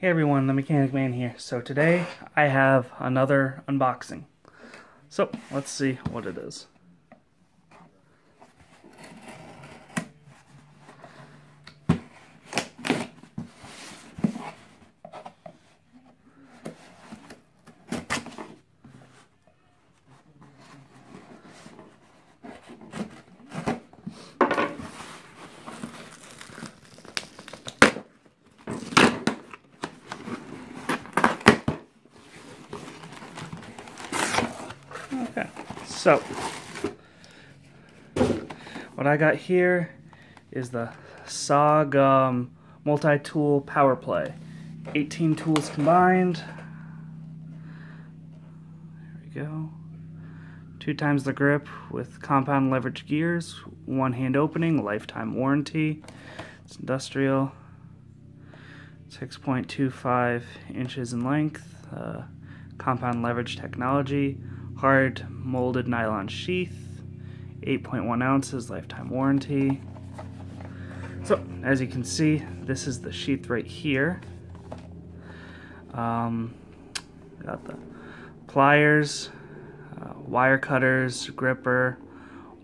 Hey everyone, the Mechanic Man here. So today I have another unboxing. So let's see what it is. Okay, so what I got here is the SOG um, multi-tool power play. 18 tools combined. There we go. Two times the grip with compound leverage gears, one hand opening, lifetime warranty. It's industrial. 6.25 inches in length. Uh, compound leverage technology hard molded nylon sheath, 8.1 ounces, lifetime warranty. So, as you can see, this is the sheath right here. Um, got the pliers, uh, wire cutters, gripper,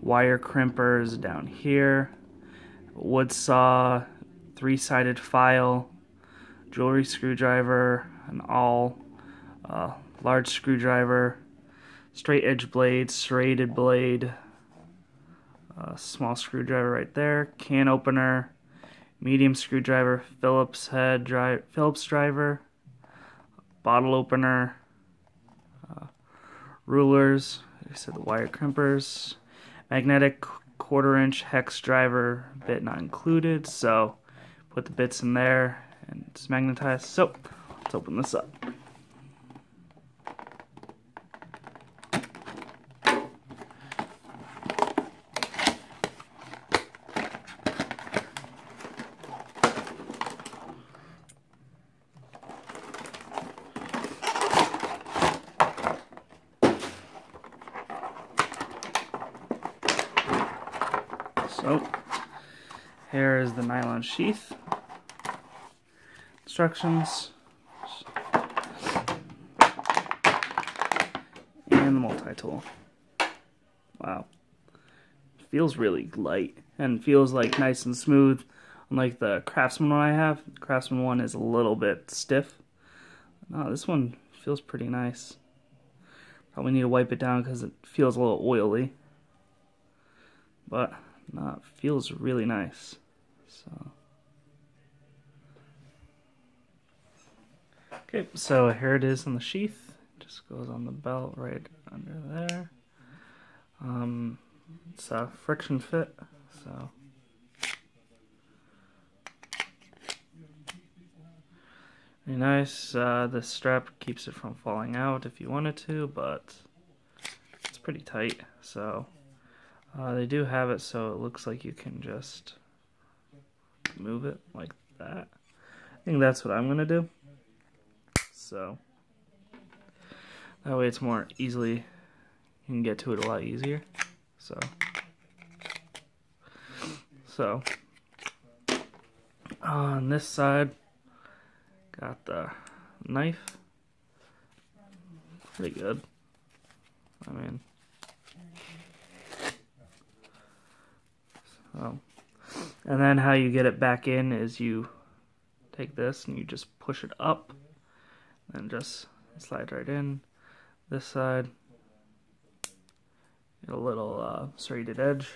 wire crimpers down here, wood saw, three-sided file, jewelry screwdriver, an awl, uh, large screwdriver, straight edge blade, serrated blade, small screwdriver right there, can opener, medium screwdriver, Phillips head drive, Phillips driver, bottle opener, uh, rulers, I said the wire crimpers, magnetic quarter inch hex driver bit not included, so put the bits in there and it's magnetized. So let's open this up. So, here is the nylon sheath. Instructions. And the multi-tool. Wow. Feels really light and feels like nice and smooth. Unlike the Craftsman one I have, the Craftsman one is a little bit stiff. No, this one feels pretty nice. Probably need to wipe it down because it feels a little oily. But no, it feels really nice. So. Okay, so here it is in the sheath. Just goes on the belt right under there. Um, it's a friction fit, so. Very nice. Uh, the strap keeps it from falling out if you wanted to, but it's pretty tight, so. Uh, they do have it so it looks like you can just move it like that. I think that's what I'm going to do. So, that way it's more easily, you can get to it a lot easier. So, so, on this side, got the knife. Pretty good. I mean, So, and then how you get it back in is you take this and you just push it up and just slide right in. This side, get a little uh, serrated edge.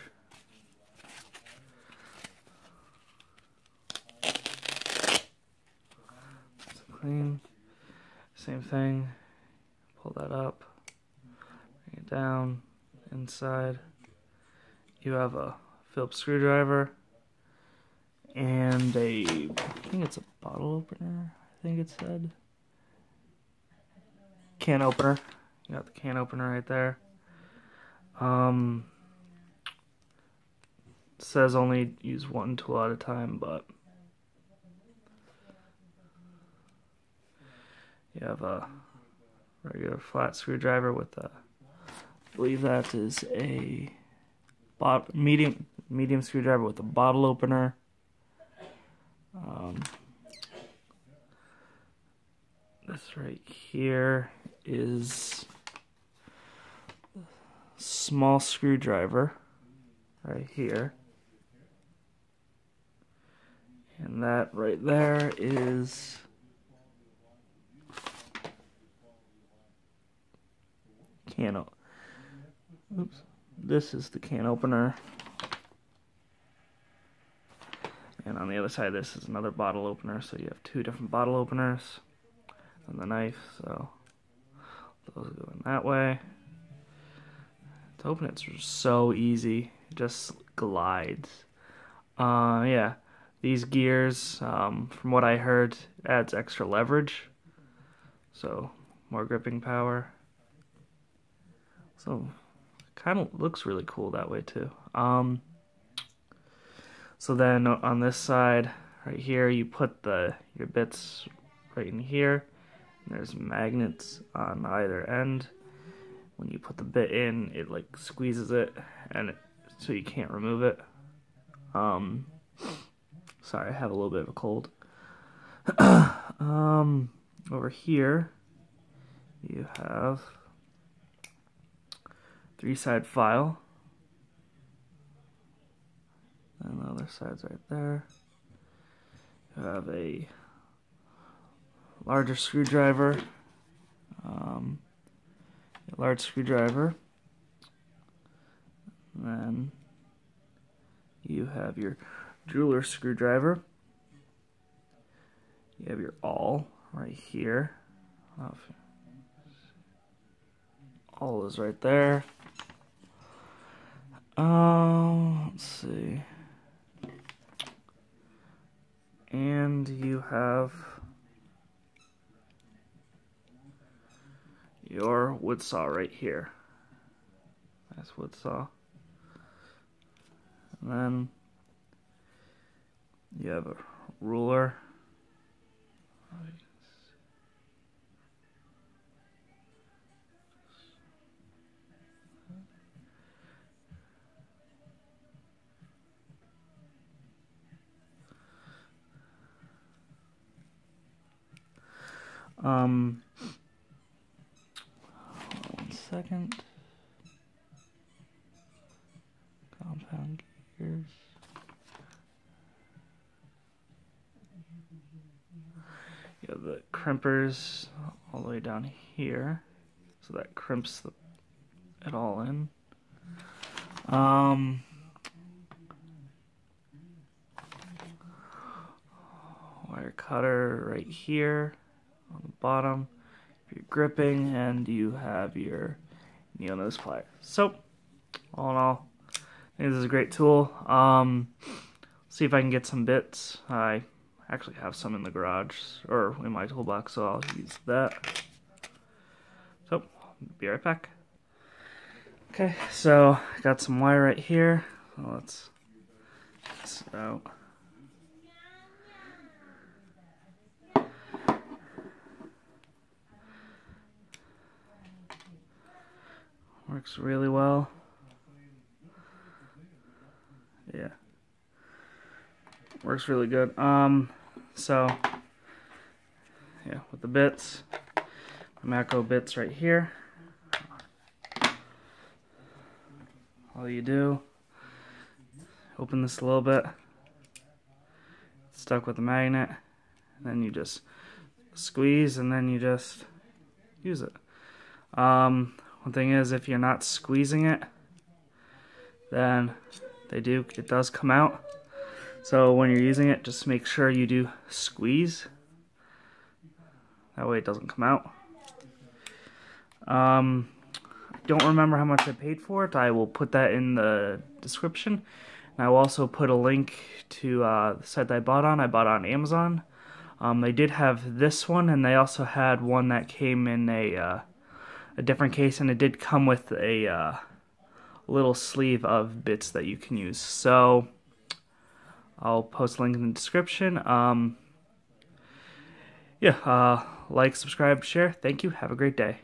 Clean. Same thing. Pull that up, bring it down, inside. You have a Phillips screwdriver, and a, I think it's a bottle opener, I think it said. Can opener. You got the can opener right there. Um, says only use one tool at a time, but you have a regular flat screwdriver with a, I believe that is a bot medium medium screwdriver with a bottle opener. Um, this right here is small screwdriver right here. And that right there is can oops this is the can opener and on the other side of this is another bottle opener. So you have two different bottle openers and the knife. So those go in that way. To open it's so easy. It just glides. Uh yeah these gears um, from what I heard adds extra leverage. So more gripping power. So kind of looks really cool that way too. Um, so then on this side right here, you put the your bits right in here. There's magnets on either end. When you put the bit in, it like squeezes it, and it, so you can't remove it. Um, sorry, I have a little bit of a cold. um, over here, you have three side file. And the other side's right there. You have a larger screwdriver, um, a large screwdriver. And then you have your jeweler screwdriver. You have your awl right here. All is right there. Um, let's see. And you have your wood saw right here. Nice wood saw. And then you have a ruler. Um, one second. Compound gears. You have the crimpers all the way down here, so that crimps the, it all in. Um, wire cutter right here on the bottom, You're gripping, and you have your needle nose plier. So, all in all, I think this is a great tool. Um, see if I can get some bits. I actually have some in the garage, or in my toolbox, so I'll use that. So, be right back. Okay, so I got some wire right here. Let's out. Works really well. Yeah. Works really good. Um, so, yeah, with the bits, macro bits right here. All you do, open this a little bit, stuck with the magnet, and then you just squeeze and then you just use it. Um, one thing is, if you're not squeezing it, then they do, it does come out. So when you're using it, just make sure you do squeeze. That way it doesn't come out. Um, don't remember how much I paid for it. I will put that in the description. And I will also put a link to uh, the site that I bought on. I bought on Amazon. Um, they did have this one, and they also had one that came in a uh, a different case, and it did come with a uh, little sleeve of bits that you can use. So I'll post a link in the description. Um, yeah, uh, like, subscribe, share. Thank you. Have a great day.